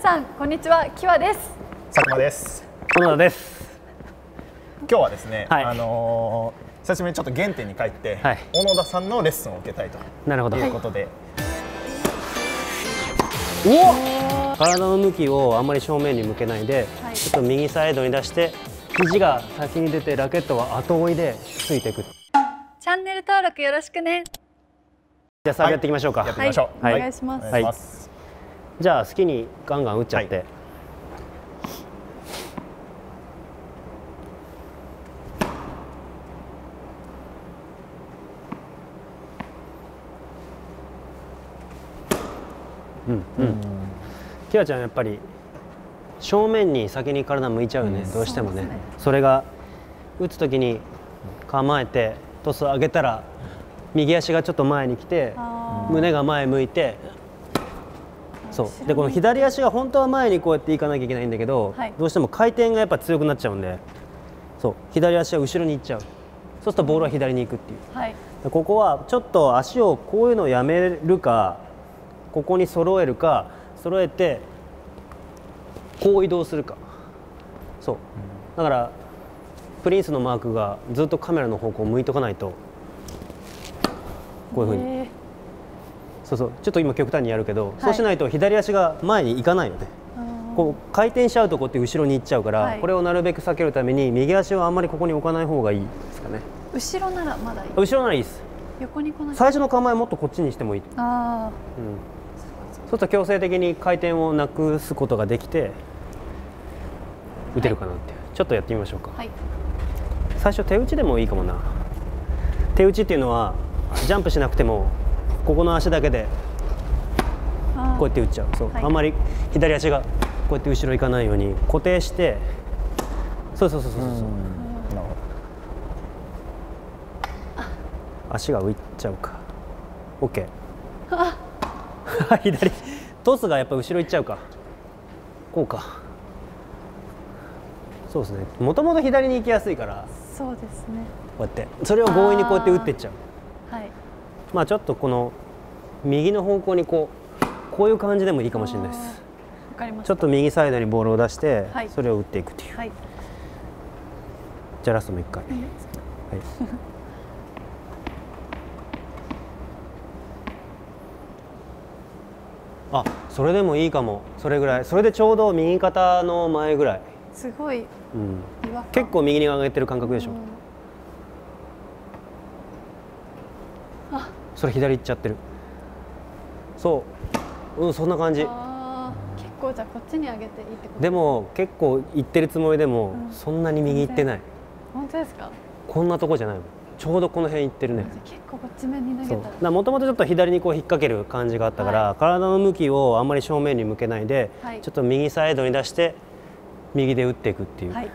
さんこんにちは。キワです。佐久間です。小野田です。今日はですね、はい。あのー久しぶりにちょっと原点に帰って、はい。小野田さんのレッスンを受けたいとなるほど、いうことで、お体の向きをあんまり正面に向けないで、はい。ちょっと右サイドに出して肘が先に出てラケットは後追いでついていく。じチャンネル登録よろしくね。ゃあサーブやっていきましょうか、やっていきましょう、はい。お願いします。お願いします、じゃあ好きにガンガン打っちゃって、はい。うんうん。キワちゃんやっぱり正面に先に体向いちゃうよね、どうしてもね。ね。それが打つ時に構えてトス上げたら右足がちょっと前に来て胸が前向いてそう。でこの左足が本当は前にこうやっていかなきゃいけないんだけど、はい。どうしても回転がやっぱ強くなっちゃうんでそう。左足は後ろに行っちゃう。そうするとボールは左に行くっていう。はい。でここはちょっと足をこういうのをやめるかここに揃えるか揃えてこう移動するか。そう。だからプリンスのマークがずっとカメラの方向を向いとかないとこういうふうに。えそうそう。ちょっと今極端にやるけど、い。そうしないと左足が前に行かないよねーあー。こう回転しちゃうとこって後ろに行っちゃうから、はい。これをなるべく避けるために右足をあんまりここに置かない方がいいですかね。後ろならまだいい。後ろならいいです。横に最初の構えもっとこっちにしてもいいあうん。そうすると強制的に回転をなくすことができて打てるかなっていう、ちょっとやってみましょうか、あはい。最初手打ちでもいいかもな。手打ちっていうのはジャンプしなくてもここの足だけでこうやって打っちゃう。そう、はい。あんまり左足がこうやって後ろ行かないように固定してそうそうそうそうそう、足が浮いちゃうか。OK 左。トスがやっぱ後ろ行っちゃうか。こうか。そうですね。もともと左に行きやすいから。そうですね。こうやって。それを強引にこうやって打っていっちゃう。はいまあちょっとこの右の方向にこうこういう感じでもいいかもしれないです。わかりました。ちょっと右サイドにボールを出して、はい。それを打っていくっていう。はい。じゃあラストもう一回、はい、あそれでもいいかも。それぐらい。それでちょうど右肩の前ぐらい、すごい。うん、結構右に上げてる感覚でしょ、うんそれ左行っちゃってる。そう。うんそんな感じ。結構じゃあこっちに上げていいってこと？でも結構行ってるつもりでも、うん。そんなに右行ってない。本当ですか？こんなとこじゃないもん。ちょうどこの辺行ってるね。結構こっち面に投げたら。もともとちょっと左にこう引っ掛ける感じがあったから、は体の向きをあんまり正面に向けないで、はい。ちょっと右サイドに出して右で打っていくっていう、はい。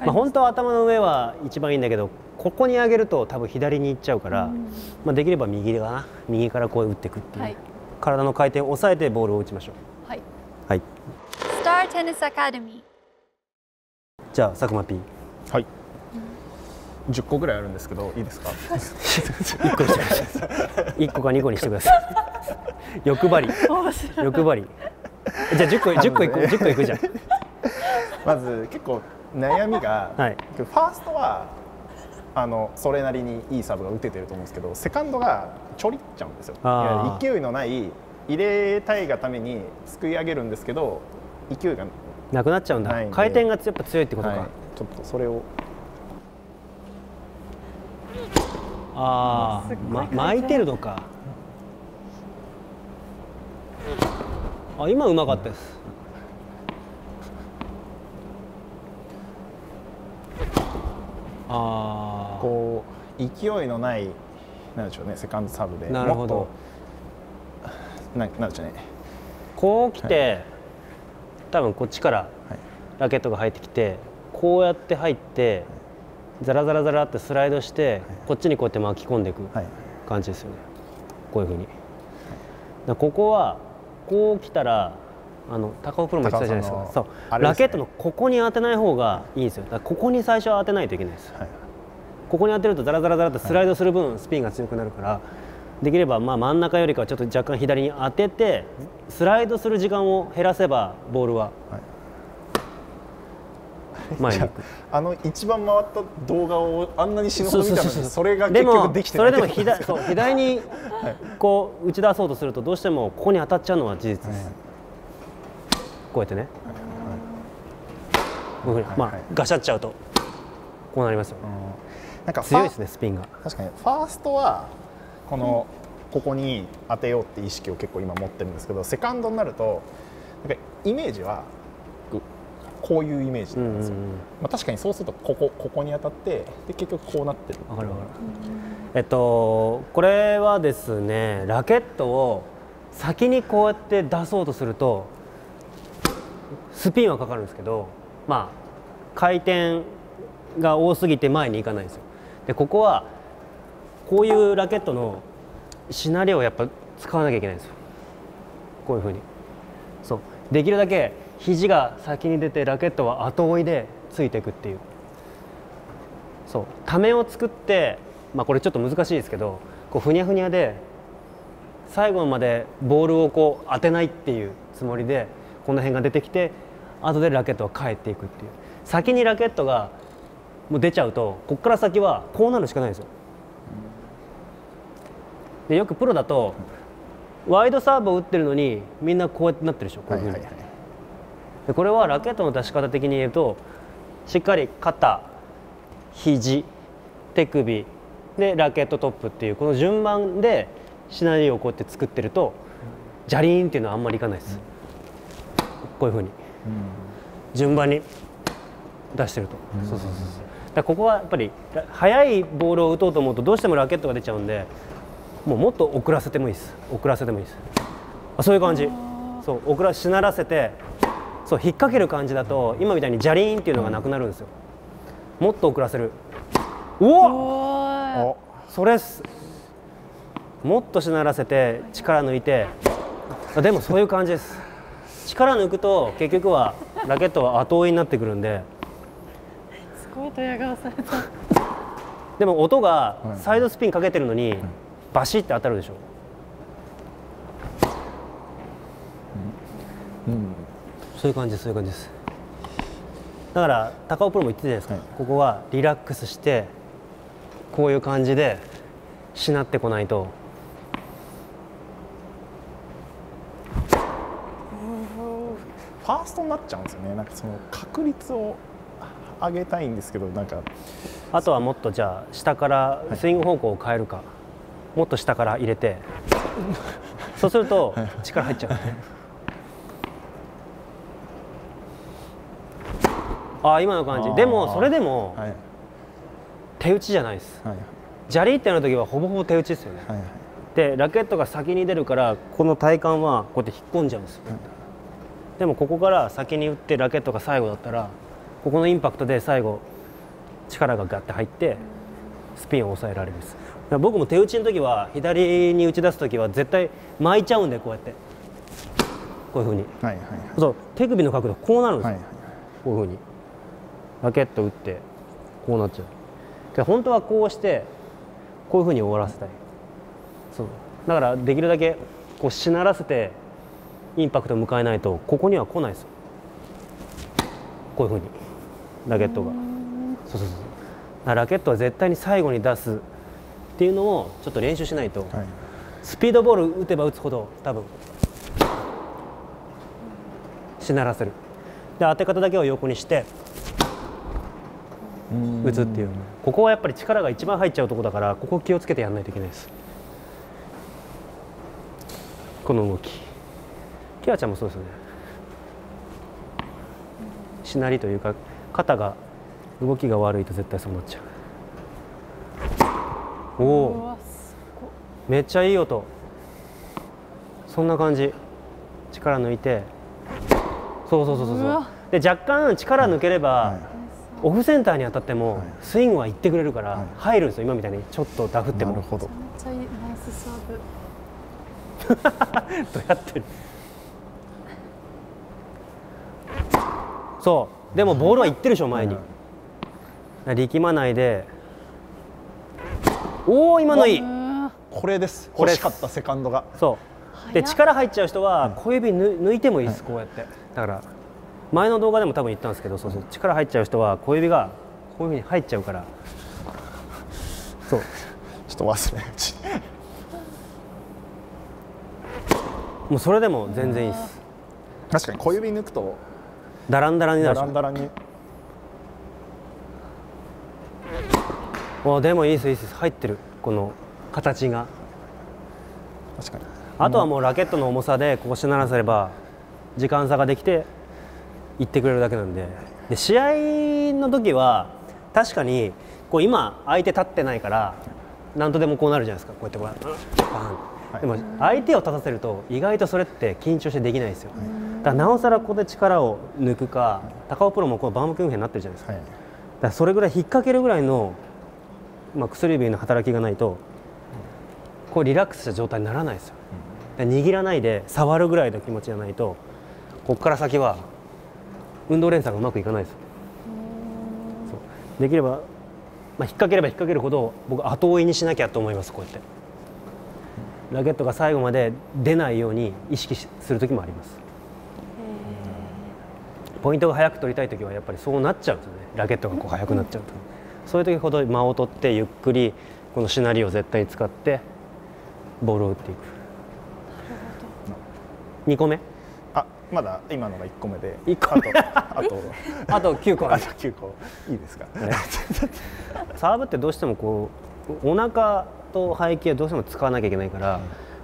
まあ、本当は頭の上は一番いいんだけどここに上げると多分左に行っちゃうから、うん。まあ、できれば右かな。右からこう打っていくっていう、はい。体の回転を抑えてボールを打ちましょう。はい。はい。Star Tennis Academy じゃあ佐久間 P はい。10個ぐらいあるんですけどいいですか？1個にしてください1個か2個にしてください。欲張り。欲張り。じゃあ10個10個いく10個いくじゃん。まず結構悩みが、はい。ファーストはあのそれなりにいいサーブが打ててると思うんですけどセカンドがちょりっちゃうんですよ。勢いのない入れたいがためにすくい上げるんですけど勢いがなくなっちゃうんだ。回転がやっぱ強いってことか、はい。ちょっとそれを。ああ、ま、巻いてるのか。あ今うまかったです。ああこう勢いのないなんでしょうねセカンドサーブで。なるほど。もっとななんでしょうね。こう来て、多分こっちからはい。ラケットが入ってきてこうやって入ってザラザラザラってスライドして、こっちにこうやって巻き込んでいくはい。感じですよね。こういうふうに、ここはこう来たらあの高尾プロも言ってたじゃないですか。そう、ね。ラケットのここに当てない方がいいんですよ。だからここに最初は当てないといけないです。はいここに当てるとザラザラザラってスライドする分スピンが強くなるからできればまあ真ん中よりかはちょっと若干左に当ててスライドする時間を減らせばボールははい。前に。あの一番回った動画をあんなに死ぬほど見たのにそれがでも結局できてない。それでもってことです左そう左にこう打ち出そうとするとどうしてもここに当たっちゃうのは事実です、はいこうやってね、こういうふうにまあはい。ガシャっちゃうとこうなりますよ。うんなんか強いですねスピンが。確かに。ファーストはこのここに当てようって意識を結構今持ってるんですけどセカンドになるとなんかイメージはこういうイメージなんですよ、うんうんうん。まあ、確かにそうするとここここに当たってで結局こうなってる。わかるわかる。えっとこれはですねラケットを先にこうやって出そうとするとスピンはかかるんですけどまあ回転が多すぎて前に行かないんですよでここはこういうラケットのシナリオをやっぱ使わなきゃいけないんですよ。こういうふうに。そう。できるだけ肘が先に出てラケットは後追いでついていくっていう。そう。ためを作って、まあ、これちょっと難しいですけどこうふにゃふにゃで最後までボールをこう当てないっていうつもりでこの辺が出てきて後でラケットは返っていくっていう。先にラケットがもう出ちゃうとここから先はこうなるしかないんですよ。でよくプロだとワイドサーブを打ってるのにみんなこうやってなってるでしょこういうふうに。はいはいはい。でこれはラケットの出し方的に言うとしっかり肩肘手首でラケットトップっていうこの順番でシナリオをこうやって作ってるとジャリーンっていうのはあんまりいかないです、こういうふうに。順番に出してると、そうそうそうそうだここはやっぱりら速いボールを打とうと思うとどうしてもラケットが出ちゃうんでもうもっと遅らせてもいいです。遅らせてもいいです。あそういう感じ。そう遅らしならせてそう引っ掛ける感じだと今みたいにジャリーンっていうのがなくなるんですよ。もっと遅らせる。おおそれっす。もっとしならせて力抜いて。あでもそういう感じです。力抜くと結局はラケットは後追いになってくるんで。すごいドヤ顔された。でも音がはい。サイドスピンかけてるのにバシッて当たるでしょ。うん。そういう感じですそういう感じです。だから高尾プロも言ってたじゃないですか、はい。ここはリラックスしてこういう感じでしなってこないと。ファーストになっちゃうんですよね。なんかその確率を上げたいんですけどなんか。あとはもっとじゃあ下からスイング方向を変えるか、もっと下から入れて。そうすると力入っちゃう、ああ今の感じ。でもそれでもはい。手打ちじゃないです。はい。砂利っての時はほぼほぼ手打ちですよね。はいでラケットが先に出るからこの体幹はこうやって引っ込んじゃうんですよ、でもここから先に打ってラケットが最後だったらここのインパクトで最後力がガッて入ってスピンを抑えられるんです。僕も手打ちの時は左に打ち出す時は絶対巻いちゃうんでこうやって。こういうふうに。はいはいそう手首の角度こうなるんです。よ、はいはい。こういうふうに。ラケット打ってこうなっちゃう。で本当はこうしてこういうふうに終わらせたい。そう。だからできるだけこうしならせてインパクトを迎えないとここには来ないですよ。こういうふうにラケットが。そうそうそう。ラケットは絶対に最後に出すっていうのをちょっと練習しないと、はい。スピードボール打てば打つほど多分。しならせる。で当て方だけを横にして。打つっていう。ここはやっぱり力が一番入っちゃうとこだからここ気をつけてやらないといけないです。この動き。キアちゃんもそうですよね。しなりというか肩が動きが悪いと絶対そうなっちゃう。おうおめっちゃいい音。そんな感じ。力抜いて。そうそうそうそうそう。で若干力抜ければ、はい。オフセンターに当たっても、はい。スイングは行ってくれるから、はい。入るんですよ。今みたいに。ちょっとダフっても。なるほど。めっちゃいいナイスサーブ。どうやってる。そうでもボールは行ってるでしょ前に、はい力まないで。おお今のいい。これです。これ欲しかったセカンドが。そう。で力入っちゃう人は小指ぬ抜いてもいいですこうやって。だから前の動画でも多分言ったんですけどそうそう。力入っちゃう人は小指がこういうふうに入っちゃうから。そう。ちょっと忘れないう。ちにもうそれでも全然いいです。確かに小指抜くとダランダランになダるでしランダランに。ょあでもいいですいいです入ってるこの形が。確かに。あとはもうラケットの重さでこうしならせれば時間差ができていってくれるだけなんで。で試合の時は確かにこう今相手立ってないから何とでもこうなるじゃないですか。こうやってこうバーン、はい。でも相手を立たせると意外とそれって緊張してできないですよ、だからなおさらここで力を抜くか高尾プロもこのバームクーヘンになってるじゃないですか,、はい。だそれぐらい引っ掛けるぐらいの、まあ、薬指の働きがないとこうリラックスした状態にならないですよ、握らないで触るぐらいの気持ちじゃないとここから先は運動連鎖がうまくいかないですできれば、まあ、引っ掛ければ引っ掛けるほど僕後追いにしなきゃと思いますこうやって。ラケットが最後まで出ないように意識しする時もありますポイントが早く取りたい時はやっぱりそうなっちゃうんですよね。ラケットがこう速くなっちゃうと。そういう時ほど間を取ってゆっくりこのシナリオを絶対に使ってボールを打っていく。2個目？あまだ今のが1個目で。一個目。あとあと。あと9個。あと9個。いいですか？サーブってどうしてもこうお腹と背筋はどうしても使わなきゃいけないから、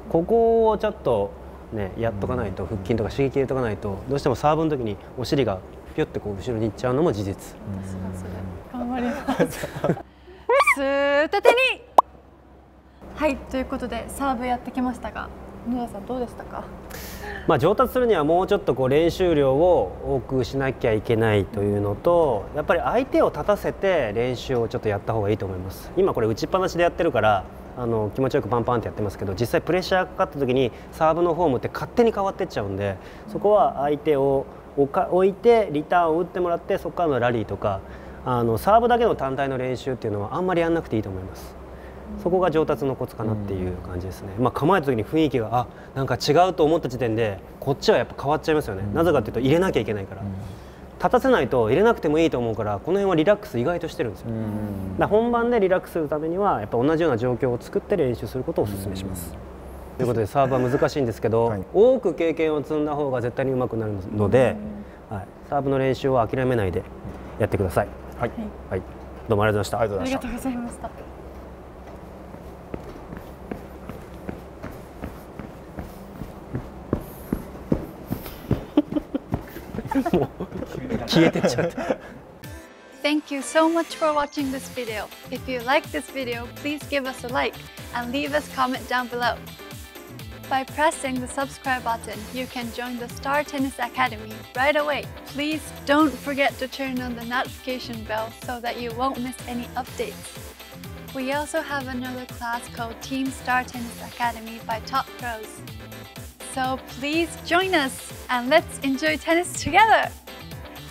ここをちょっとねやっとかないと、腹筋とか刺激入れとかないとどうしてもサーブの時にお尻がピュッてこう後ろに行っちゃうのも事実、頑張ります。すーたてに。はい、ということでサーブやってきましたが、野田さんどうでしたか？まあ、上達するにはもうちょっとこう練習量を多くしなきゃいけないというのとやっぱり相手を立たせて練習をちょっとやった方がいいと思います今これ打ちっぱなしでやってるからあの気持ちよくパンパンってやってますけど実際プレッシャーかかった時にサーブのフォームって勝手に変わってっちゃうんでそこは相手を置いてリターンを打ってもらってそこからのラリーとかあのサーブだけの単体の練習っていうのはあんまりやんなくていいと思います。そこが上達のコツかなっていう感じですね、まあ、構えた時に雰囲気があなんか違うと思った時点でこっちはやっぱ変わっちゃいますよね、なぜかっていうと入れなきゃいけないから、立たせないと入れなくてもいいと思うからこの辺はリラックス意外としてるんですよ、だから本番でリラックスするためにはやっぱ同じような状況を作って練習することをお勧めします、ということでサーブは難しいんですけど、はい。多く経験を積んだ方が絶対に上手くなるので、はい、サーブの練習を諦めないでやってください、はい。はい、どうもありがとうございましたありがとうございました。ありがとうございました。消えてっちゃった Thank you so much for watching this video. If you like this video, please give us a like and leave us comment down below. By pressing the subscribe button, you can join the Star Tennis Academy right away. Please don't forget to turn on the notification bell so that you won't miss any updates. We also have another class called Team Star Tennis Academy by top pros. So please join us and let's enjoy tennis together.